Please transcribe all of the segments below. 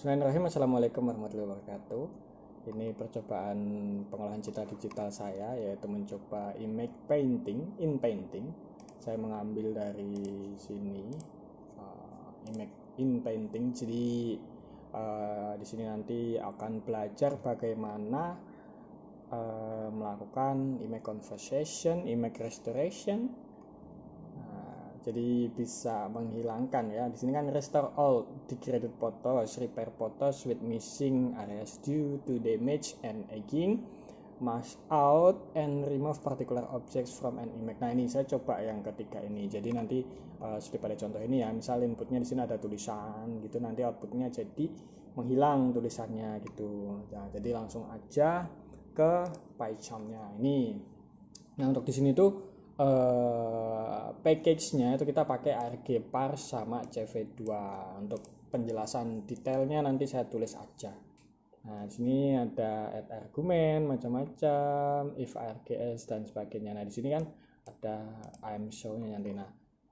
Bismillahirrahmanirrahim. Assalamualaikum warahmatullahi wabarakatuh. Ini percobaan pengolahan citra digital saya Yaitu mencoba image painting In painting. Saya mengambil dari sini uh, Image in painting. Jadi uh, di sini nanti akan belajar bagaimana uh, Melakukan image conversation Image restoration jadi bisa menghilangkan ya. Di sini kan restore all degraded photos repair photos with missing areas due to damage and aging mask out and remove particular objects from an image. Nah ini saya coba yang ketiga ini. Jadi nanti uh, seperti pada contoh ini ya. Misal inputnya di sini ada tulisan gitu. Nanti outputnya jadi menghilang tulisannya gitu. Nah, jadi langsung aja ke PyCharmnya ini. Nah untuk di sini tuh uh, package-nya itu kita pakai ARGPar sama CV2 untuk penjelasan detailnya nanti saya tulis aja. Nah di sini ada add argument macam-macam if args dan sebagainya. Nah di sini kan ada I'm show-nya nanti. Nah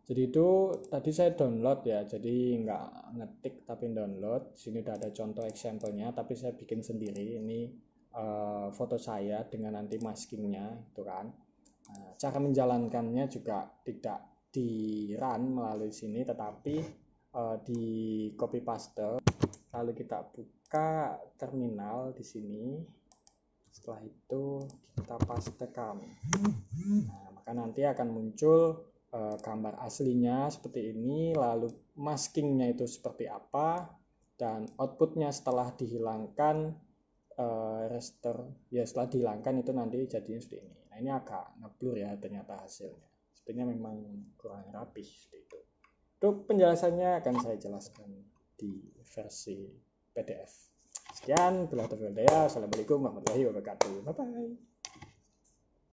jadi itu tadi saya download ya jadi nggak ngetik tapi download. Di sini udah ada contoh example-nya tapi saya bikin sendiri. Ini uh, foto saya dengan nanti maskingnya itu kan cara menjalankannya juga tidak di run melalui sini tetapi uh, di copy paste. Lalu kita buka terminal di sini. Setelah itu kita pastekan nah, maka nanti akan muncul uh, gambar aslinya seperti ini lalu maskingnya itu seperti apa dan outputnya setelah dihilangkan uh, restore ya setelah dihilangkan itu nanti jadinya seperti ini ini agak ngeblur ya ternyata hasilnya. Sepertinya memang kurang rapi seperti itu. Untuk penjelasannya akan saya jelaskan di versi PDF sekian bila terima Assalamualaikum warahmatullahi wabarakatuh. Bye bye